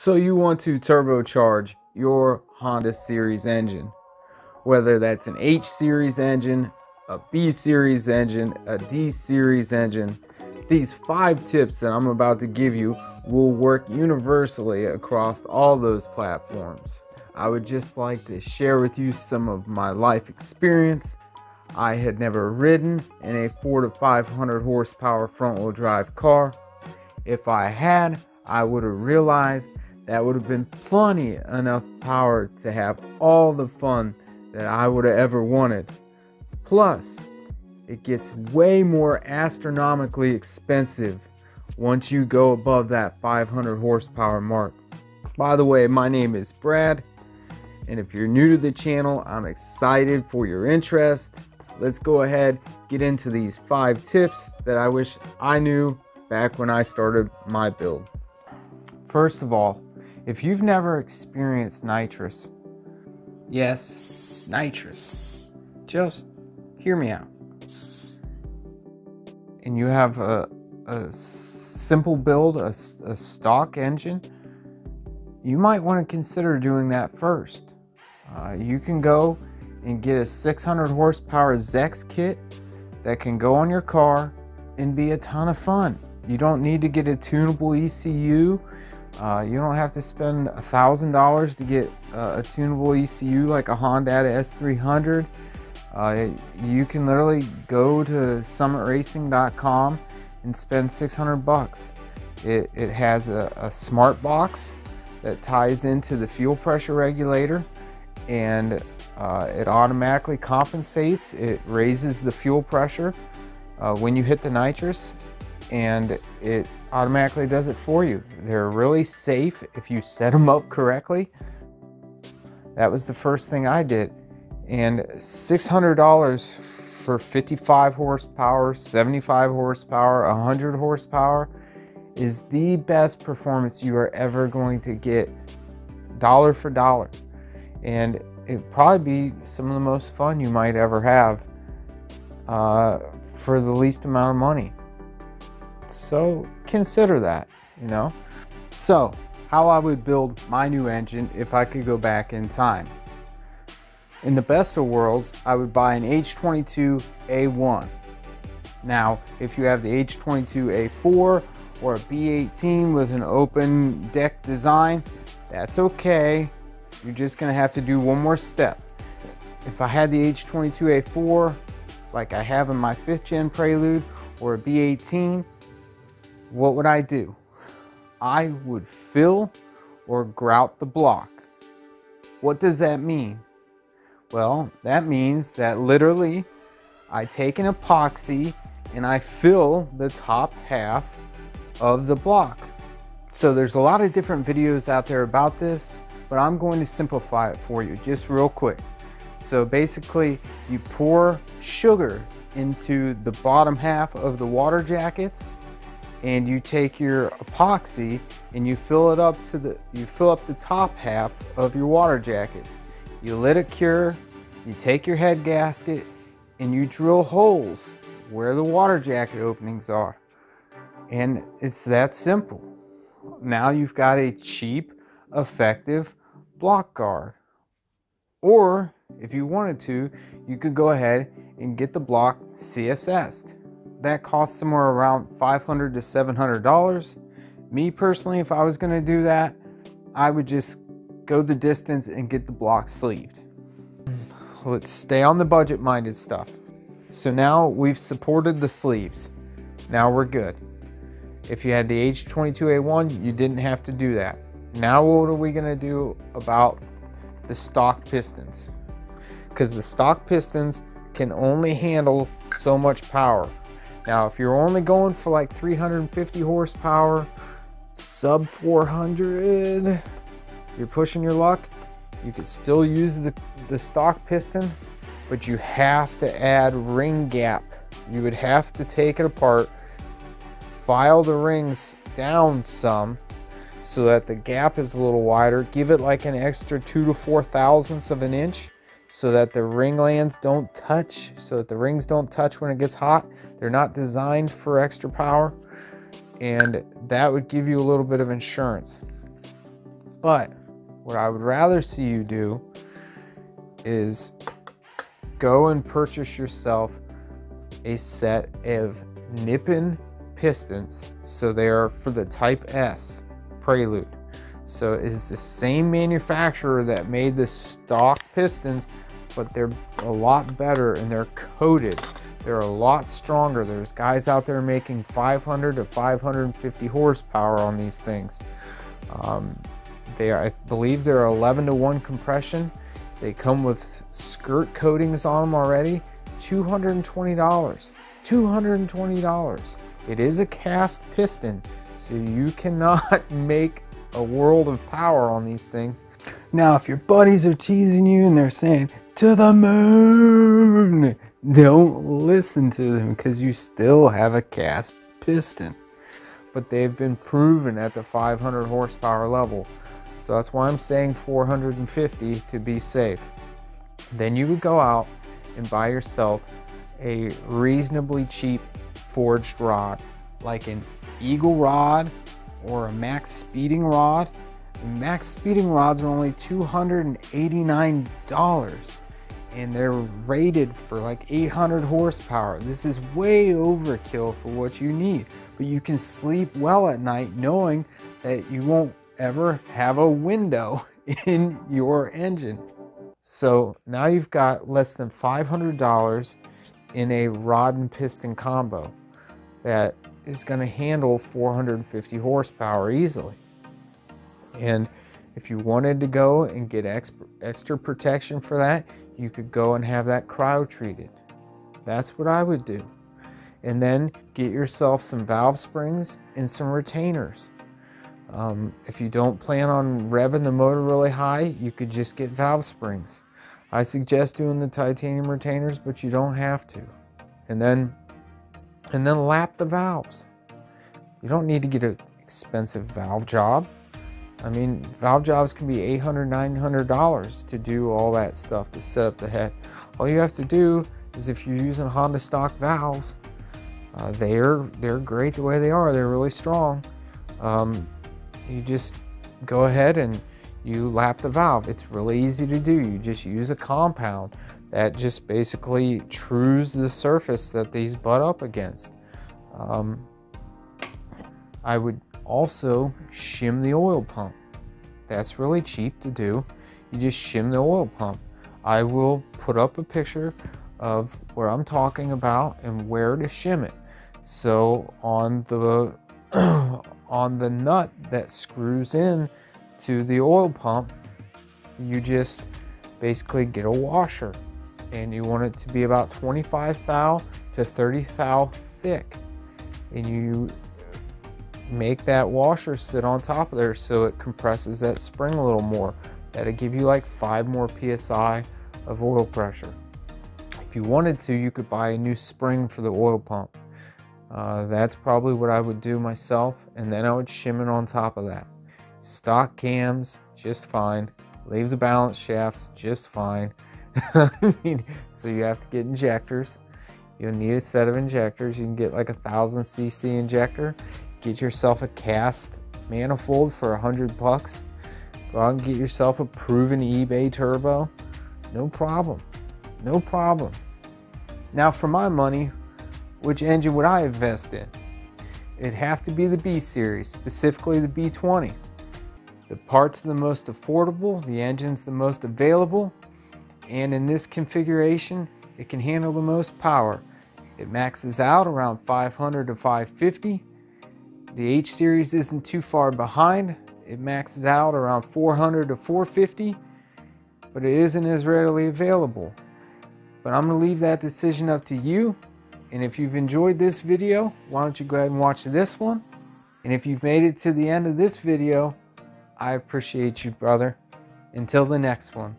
So you want to turbocharge your Honda Series engine, whether that's an H Series engine, a B Series engine, a D Series engine. These five tips that I'm about to give you will work universally across all those platforms. I would just like to share with you some of my life experience. I had never ridden in a 4 to 500 horsepower front wheel drive car. If I had, I would have realized that would have been plenty enough power to have all the fun that I would have ever wanted. Plus, it gets way more astronomically expensive once you go above that 500 horsepower mark. By the way, my name is Brad, and if you're new to the channel, I'm excited for your interest. Let's go ahead, get into these five tips that I wish I knew back when I started my build. First of all, if you've never experienced nitrous, yes, nitrous, just hear me out. And you have a, a simple build, a, a stock engine, you might want to consider doing that first. Uh, you can go and get a 600 horsepower Zex kit that can go on your car and be a ton of fun. You don't need to get a tunable ECU. Uh, you don't have to spend a thousand dollars to get uh, a tunable ECU like a Hondata S300. Uh, you can literally go to summitracing.com and spend 600 bucks. It, it has a, a smart box that ties into the fuel pressure regulator and uh, it automatically compensates. It raises the fuel pressure uh, when you hit the nitrous and it automatically does it for you. They're really safe if you set them up correctly. That was the first thing I did. And $600 for 55 horsepower, 75 horsepower, 100 horsepower is the best performance you are ever going to get dollar for dollar. And it'd probably be some of the most fun you might ever have uh, for the least amount of money. So consider that, you know. So, how I would build my new engine if I could go back in time. In the best of worlds, I would buy an H22A1. Now, if you have the H22A4 or a B18 with an open deck design, that's okay. You're just gonna have to do one more step. If I had the H22A4, like I have in my 5th gen Prelude, or a B18, what would I do? I would fill or grout the block. What does that mean? Well, that means that literally I take an epoxy and I fill the top half of the block. So there's a lot of different videos out there about this, but I'm going to simplify it for you just real quick. So basically you pour sugar into the bottom half of the water jackets and you take your epoxy and you fill it up to the you fill up the top half of your water jackets. You let it cure you take your head gasket and you drill holes where the water jacket openings are. And it's that simple. Now you've got a cheap effective block guard. Or if you wanted to you could go ahead and get the block CSS'd that costs somewhere around 500 to 700 dollars. Me personally if i was going to do that i would just go the distance and get the block sleeved. Let's stay on the budget minded stuff. So now we've supported the sleeves. Now we're good. If you had the h22a1 you didn't have to do that. Now what are we going to do about the stock pistons? Because the stock pistons can only handle so much power now, if you're only going for like 350 horsepower, sub 400, you're pushing your luck. You could still use the, the stock piston, but you have to add ring gap. You would have to take it apart, file the rings down some so that the gap is a little wider. Give it like an extra two to four thousandths of an inch so that the ring lands don't touch, so that the rings don't touch when it gets hot. They're not designed for extra power, and that would give you a little bit of insurance. But what I would rather see you do is go and purchase yourself a set of Nippon pistons. So they are for the Type S Prelude. So it's the same manufacturer that made the stock pistons, but they're a lot better and they're coated. They're a lot stronger. There's guys out there making 500 to 550 horsepower on these things. Um, they are, I believe they're 11 to 1 compression. They come with skirt coatings on them already. $220. $220. It is a cast piston, so you cannot make a world of power on these things. Now, if your buddies are teasing you and they're saying, to the moon, don't listen to them because you still have a cast piston. But they've been proven at the 500 horsepower level. So that's why I'm saying 450 to be safe. Then you would go out and buy yourself a reasonably cheap forged rod, like an Eagle rod or a Max Speeding rod. Max Speeding rods are only $289 and they're rated for like 800 horsepower. This is way overkill for what you need, but you can sleep well at night knowing that you won't ever have a window in your engine. So now you've got less than $500 in a rod and piston combo that is going to handle 450 horsepower easily. And if you wanted to go and get extra protection for that, you could go and have that cryo treated. That's what I would do. And then get yourself some valve springs and some retainers. Um, if you don't plan on revving the motor really high, you could just get valve springs. I suggest doing the titanium retainers, but you don't have to. And then, and then lap the valves. You don't need to get an expensive valve job. I mean, valve jobs can be $800, $900 to do all that stuff to set up the head. All you have to do is if you're using Honda stock valves, uh, they're, they're great the way they are. They're really strong. Um, you just go ahead and you lap the valve. It's really easy to do. You just use a compound that just basically trues the surface that these butt up against. Um, I would also shim the oil pump. That's really cheap to do. You just shim the oil pump. I will put up a picture of what I'm talking about and where to shim it. So on the on the nut that screws in to the oil pump, you just basically get a washer and you want it to be about 25 thou to 30 thou thick. And you make that washer sit on top of there so it compresses that spring a little more. That'll give you like five more PSI of oil pressure. If you wanted to, you could buy a new spring for the oil pump. Uh, that's probably what I would do myself, and then I would shim it on top of that. Stock cams, just fine. Leave the balance shafts, just fine. so you have to get injectors. You'll need a set of injectors. You can get like a thousand cc injector. Get yourself a cast manifold for a hundred bucks. Go out and get yourself a proven eBay turbo. No problem. No problem. Now for my money, which engine would I invest in? It'd have to be the B series, specifically the B20. The parts are the most affordable, the engine's the most available, and in this configuration, it can handle the most power. It maxes out around 500 to 550. The H series isn't too far behind. It maxes out around 400 to 450, but it isn't as readily available. But I'm going to leave that decision up to you. And if you've enjoyed this video, why don't you go ahead and watch this one? And if you've made it to the end of this video, I appreciate you, brother. Until the next one.